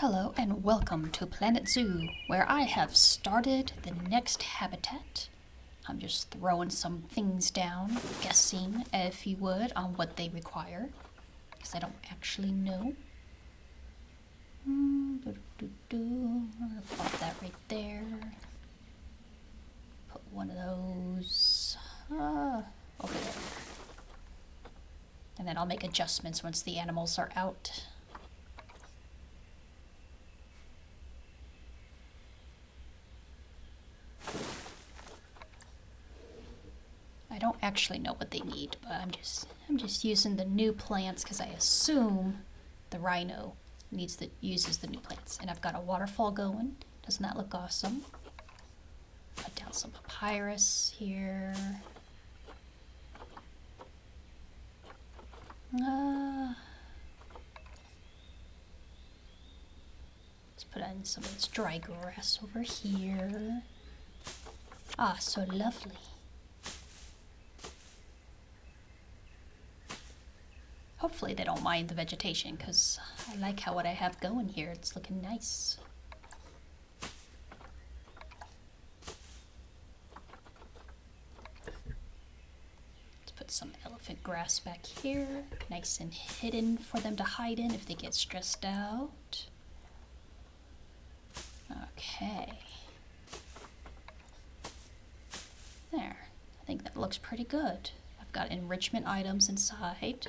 Hello and welcome to Planet Zoo, where I have started the next habitat. I'm just throwing some things down, guessing, if you would, on what they require, because I don't actually know. Mm, doo -doo -doo. I'm gonna pop that right there. Put one of those uh, over there. And then I'll make adjustments once the animals are out. I don't actually know what they need, but I'm just I'm just using the new plants because I assume the rhino needs the uses the new plants. And I've got a waterfall going. Doesn't that look awesome? Put down some papyrus here. Uh, let's put in some of this dry grass over here. Ah, so lovely. Hopefully they don't mind the vegetation because I like how what I have going here. It's looking nice. Let's put some elephant grass back here. Nice and hidden for them to hide in if they get stressed out. Okay. There. I think that looks pretty good. I've got enrichment items inside.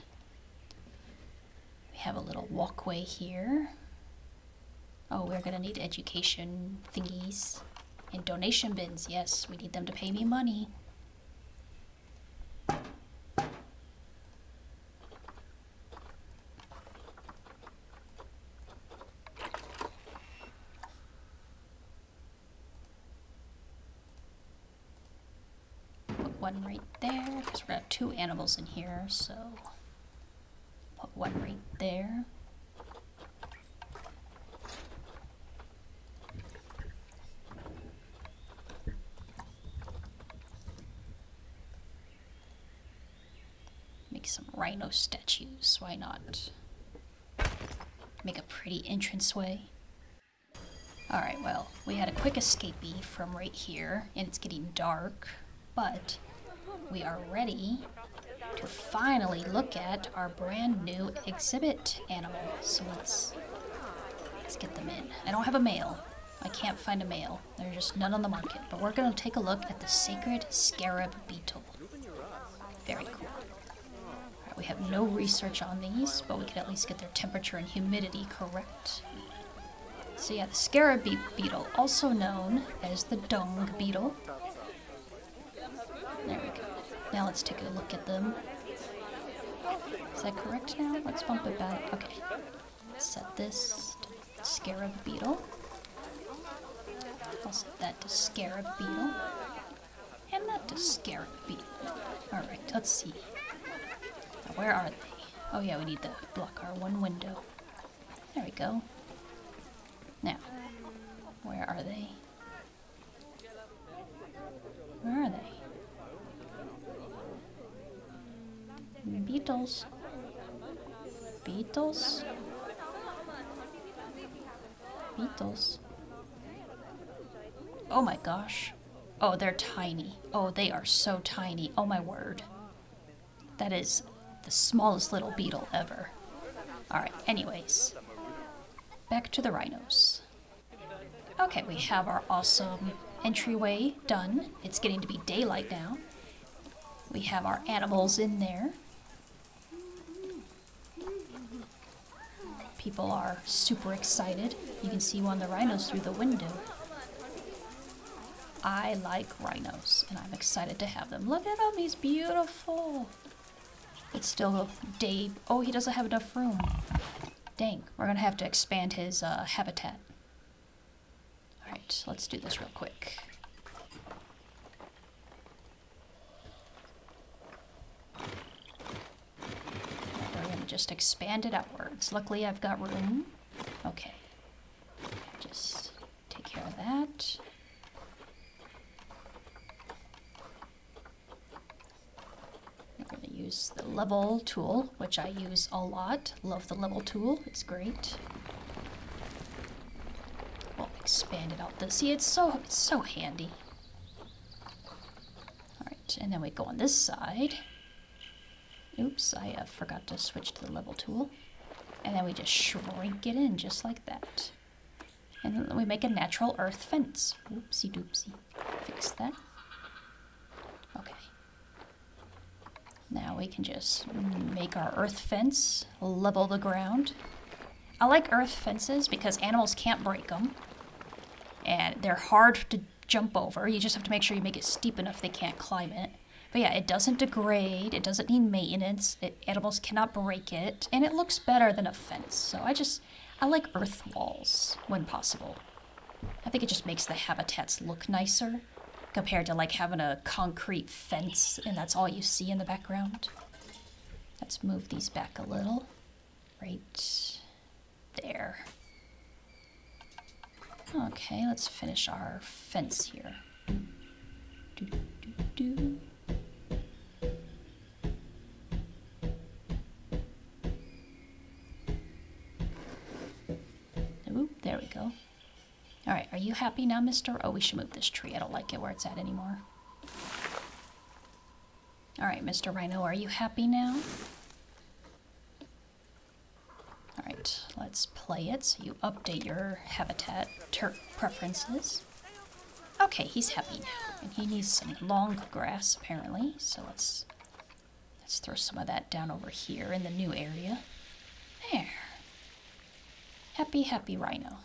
Have a little walkway here. Oh, we're gonna need education thingies. And donation bins, yes, we need them to pay me money. Put one right there, because we're gonna have two animals in here, so one right there. Make some rhino statues, why not? Make a pretty entranceway. Alright, well, we had a quick escapee from right here, and it's getting dark, but we are ready to finally look at our brand new exhibit animal. So let's let's get them in. I don't have a male. I can't find a male. There's just none on the market. But we're gonna take a look at the sacred scarab beetle. Very cool. Alright, we have no research on these, but we can at least get their temperature and humidity correct. So yeah, the scarab be beetle, also known as the dung beetle. There we go. Now let's take a look at them. Is that correct now? Let's bump it back. Okay. Set this to scarab beetle. I'll set that to scarab beetle. And that to scarab beetle. Alright, let's see. Now, where are they? Oh yeah, we need to block our one window. There we go. Now, where are they? Where are they? Beetles. Beetles. Beetles. Oh my gosh. Oh, they're tiny. Oh, they are so tiny. Oh my word. That is the smallest little beetle ever. Alright, anyways. Back to the rhinos. Okay, we have our awesome entryway done. It's getting to be daylight now. We have our animals in there. People are super excited. You can see one of the rhinos through the window. I like rhinos, and I'm excited to have them. Look at him, he's beautiful. It's still a day. Oh, he doesn't have enough room. Dang, we're gonna have to expand his uh, habitat. Alright, let's do this real quick. We're gonna just expand it outwards. Luckily, I've got room. Okay. Just take care of that. I'm gonna use the level tool, which I use a lot. Love the level tool, it's great. Well, expand it out. See, it's so, it's so handy. Alright, and then we go on this side. Oops, I uh, forgot to switch to the level tool. And then we just shrink it in just like that. And then we make a natural earth fence. Oopsie doopsie. Fix that. Okay. Now we can just make our earth fence, level the ground. I like earth fences because animals can't break them. And they're hard to jump over. You just have to make sure you make it steep enough they can't climb it. But yeah, it doesn't degrade, it doesn't need maintenance, it, animals cannot break it, and it looks better than a fence. So I just, I like earth walls when possible. I think it just makes the habitats look nicer compared to like having a concrete fence and that's all you see in the background. Let's move these back a little. Right there. Okay, let's finish our fence here. Do, do, you happy now, mister? Oh, we should move this tree. I don't like it where it's at anymore. Alright, Mr. Rhino, are you happy now? Alright, let's play it so you update your habitat preferences. Okay, he's happy now. And he needs some long grass, apparently. So let's let's throw some of that down over here in the new area. There. Happy, happy rhino.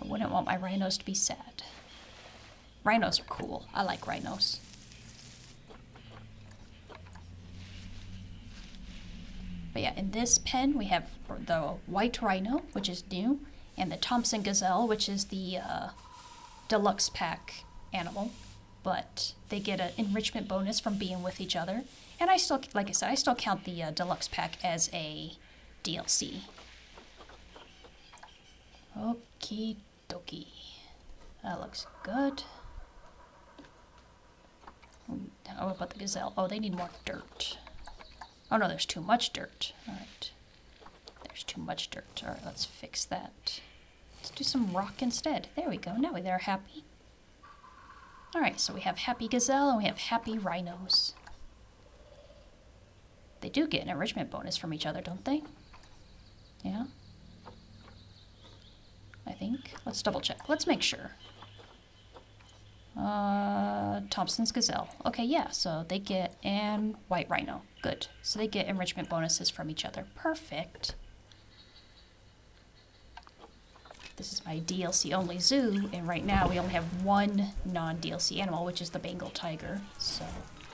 I wouldn't want my rhinos to be sad. Rhinos are cool. I like rhinos. But yeah, in this pen we have the white rhino, which is new, and the Thomson gazelle, which is the uh, deluxe pack animal. But they get an enrichment bonus from being with each other. And I still, like I said, I still count the uh, deluxe pack as a DLC. Okie dokie. That looks good. Oh, How about the gazelle? Oh, they need more dirt. Oh no, there's too much dirt. Alright. There's too much dirt. Alright, let's fix that. Let's do some rock instead. There we go. Now they're happy. Alright, so we have happy gazelle and we have happy rhinos. They do get an enrichment bonus from each other, don't they? Yeah? Think. Let's double check. Let's make sure. Uh, Thomson's Gazelle. Okay, yeah, so they get, and White Rhino. Good. So they get enrichment bonuses from each other. Perfect. This is my DLC only zoo, and right now we only have one non-DLC animal, which is the Bengal tiger. So,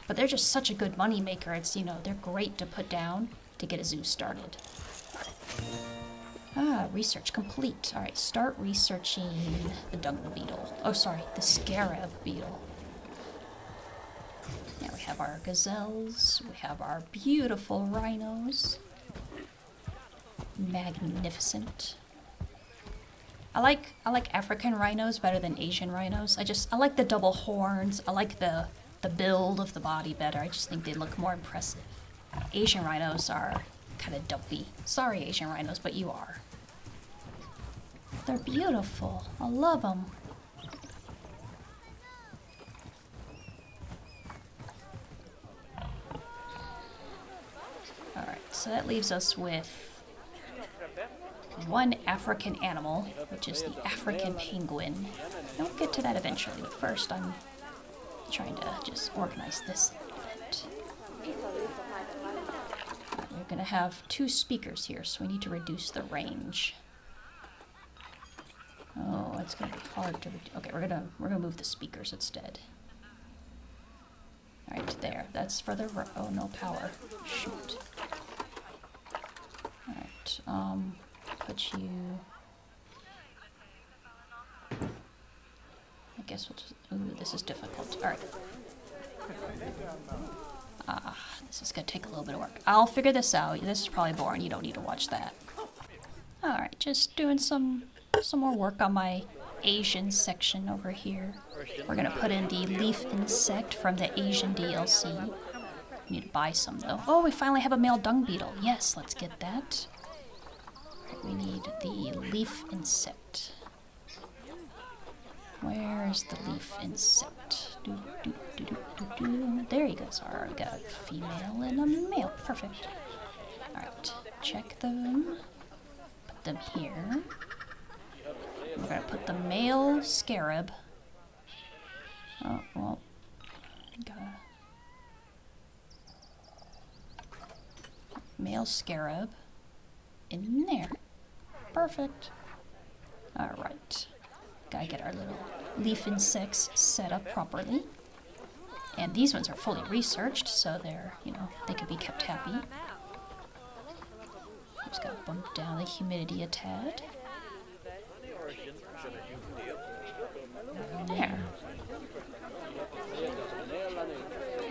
but they're just such a good money maker. It's you know they're great to put down to get a zoo started. Ah, research complete. Alright, start researching the dung beetle. Oh, sorry, the scarab beetle. Now we have our gazelles, we have our beautiful rhinos. Magnificent. I like I like African rhinos better than Asian rhinos. I just I like the double horns. I like the the build of the body better. I just think they look more impressive. Asian rhinos are kind of dumpy. Sorry, Asian rhinos, but you are. They're beautiful. I love them. Alright, so that leaves us with one African animal, which is the African penguin. I'll get to that eventually, but first I'm trying to just organize this bit. We're going to have two speakers here, so we need to reduce the range. It's gonna be hard to. Okay, we're gonna we're gonna move the speakers instead. Right, there. That's for the. Oh no, power. Shoot. All right. Um, put you. I guess we'll just. Ooh, this is difficult. All right. Ah, this is gonna take a little bit of work. I'll figure this out. This is probably boring. You don't need to watch that. All right, just doing some some more work on my Asian section over here. We're gonna put in the leaf insect from the Asian DLC. We need to buy some though. Oh, we finally have a male dung beetle. Yes, let's get that. we need the leaf insect. Where's the leaf insect? Do, do, do, do, do, do. There he goes. Alright, we got a female and a male. Perfect. Alright, check them. Put them here. We're gonna put the male scarab. Oh, well. Gotta. Male scarab in there. Perfect. Alright. Gotta get our little leaf insects set up properly. And these ones are fully researched, so they're, you know, they can be kept happy. Just gotta bump down the humidity a tad. There.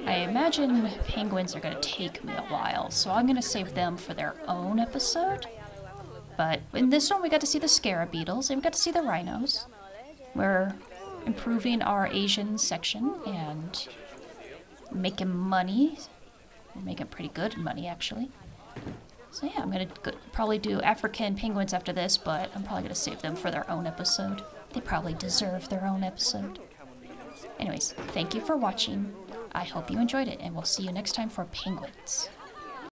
I imagine penguins are going to take me a while, so I'm going to save them for their own episode. But in this one, we got to see the scarab beetles, and we got to see the rhinos. We're improving our Asian section and making money. We're making pretty good money, actually. So yeah, I'm going to probably do African penguins after this, but I'm probably going to save them for their own episode. They probably deserve their own episode. Anyways, thank you for watching. I hope you enjoyed it, and we'll see you next time for penguins.